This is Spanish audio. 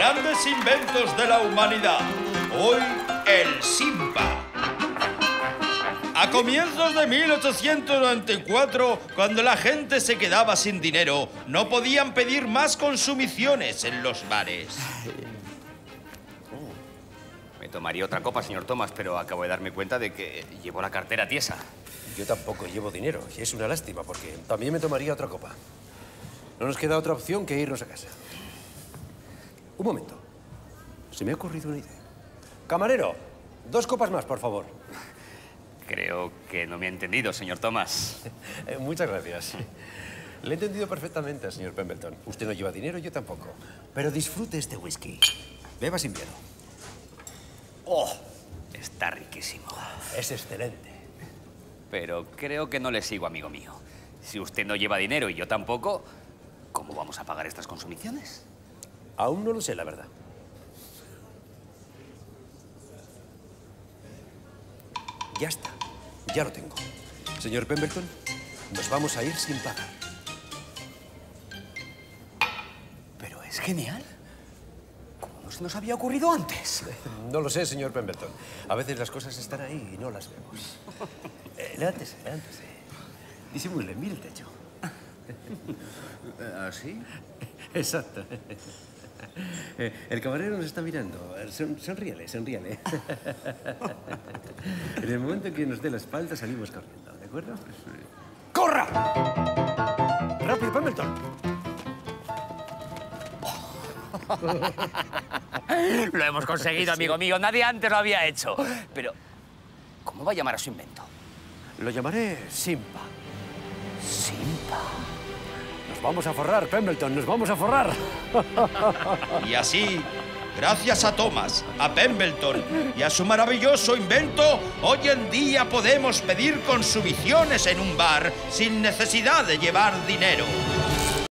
grandes inventos de la humanidad. Hoy, el Simpa. A comienzos de 1894, cuando la gente se quedaba sin dinero, no podían pedir más consumiciones en los bares. Me tomaría otra copa, señor Thomas, pero acabo de darme cuenta de que llevo la cartera tiesa. Yo tampoco llevo dinero y es una lástima porque también me tomaría otra copa. No nos queda otra opción que irnos a casa. Un momento. Se me ha ocurrido una idea. Camarero, dos copas más, por favor. Creo que no me ha entendido, señor Thomas. Eh, muchas gracias. Le he entendido perfectamente, señor Pemberton. Usted no lleva dinero, yo tampoco. Pero disfrute este whisky. Beba sin miedo. ¡Oh! Está riquísimo. Es excelente. Pero creo que no le sigo, amigo mío. Si usted no lleva dinero y yo tampoco, ¿cómo vamos a pagar estas consumiciones? Aún no lo sé, la verdad. Ya está. Ya lo tengo. Señor Pemberton, nos vamos a ir sin pagar. Pero es genial. ¿Cómo no se nos había ocurrido antes? No lo sé, señor Pemberton. A veces las cosas están ahí y no las vemos. Eh, levántese, levántese. Disimule, mire el techo. ¿Así? Exacto. Eh, El camarero nos está mirando. Son, sonríale, sonríale. En el momento en que nos dé la espalda salimos corriendo, ¿de acuerdo? ¡Corra! ¡Rápido, Pemberton! Lo hemos conseguido, amigo mío. Nadie antes lo había hecho. Pero, ¿cómo va a llamar a su invento? Lo llamaré Simpa. Simpa. Vamos a forrar, Pemberton, nos vamos a forrar. Y así, gracias a Thomas, a Pemberton y a su maravilloso invento, hoy en día podemos pedir consumiciones en un bar sin necesidad de llevar dinero.